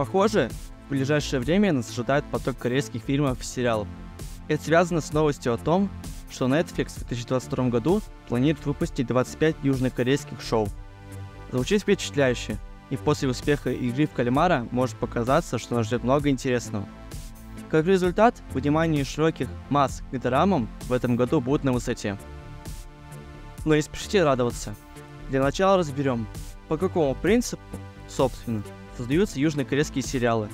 Похоже, в ближайшее время нас ожидает поток корейских фильмов и сериалов. Это связано с новостью о том, что Netflix в 2022 году планирует выпустить 25 южнокорейских шоу. Звучит впечатляюще, и после успеха игры в кальмара может показаться, что нас ждет много интересного. Как результат, внимание широких масс к дорамам в этом году будет на высоте. Но не спешите радоваться. Для начала разберем, по какому принципу, собственно, создаются южнокорейские сериалы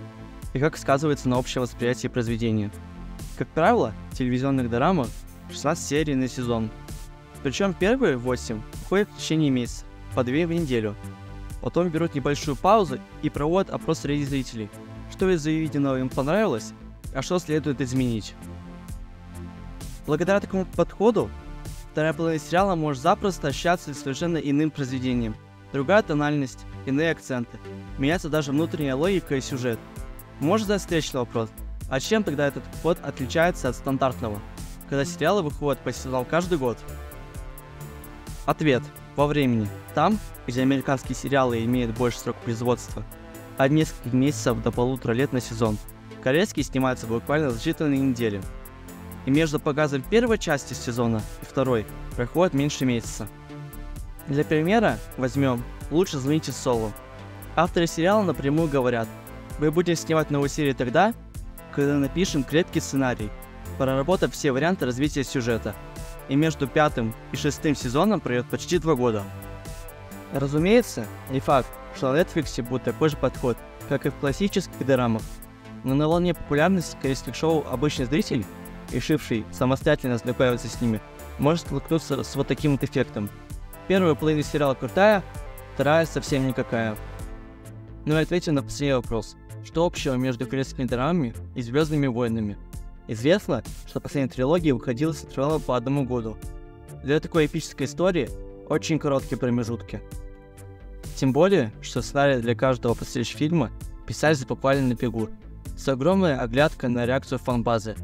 и как сказывается на общее восприятие произведения. Как правило, в телевизионных дорамах 16 серий на сезон. Причем первые 8 входят в течение месяца, по 2 в неделю. Потом берут небольшую паузу и проводят опрос среди зрителей, что из заведенного им понравилось, а что следует изменить. Благодаря такому подходу, вторая половина сериала может запросто ощущаться совершенно иным произведением. Другая тональность, иные акценты. Меняется даже внутренняя логика и сюжет. Может задать встречный вопрос, а чем тогда этот подход отличается от стандартного, когда сериалы выходят по сезону каждый год? Ответ. Во времени. Там, где американские сериалы имеют больше срок производства, от нескольких месяцев до полутора лет на сезон, корейские снимаются буквально за считанные недели. И между показом первой части сезона и второй проходит меньше месяца. Для примера возьмем «Лучше звоните Солу». Авторы сериала напрямую говорят, мы будем снимать новую серию тогда, когда напишем крепкий сценарий, проработав все варианты развития сюжета. И между пятым и шестым сезоном пройдет почти два года. Разумеется, не факт, что на Netflix будет такой же подход, как и в классических дорамах. Но на волне популярности корейских шоу обычный зритель, решивший самостоятельно знакомиться с ними, может столкнуться с вот таким вот эффектом. Первая половина сериала крутая, вторая совсем никакая. Ну и ответим на последний вопрос. Что общего между корейскими драмами и Звездными войнами? Известно, что последняя трилогия выходила с интервалом по одному году. Для такой эпической истории очень короткие промежутки. Тем более, что сценарий для каждого последующего фильма писались буквально на бегу, с огромной оглядкой на реакцию фан-базы.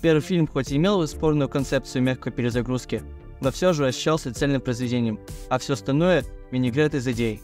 Первый фильм хоть и имел спорную концепцию мягкой перезагрузки, но все же ощущался цельным произведением, а все остальное – винегрет из идей.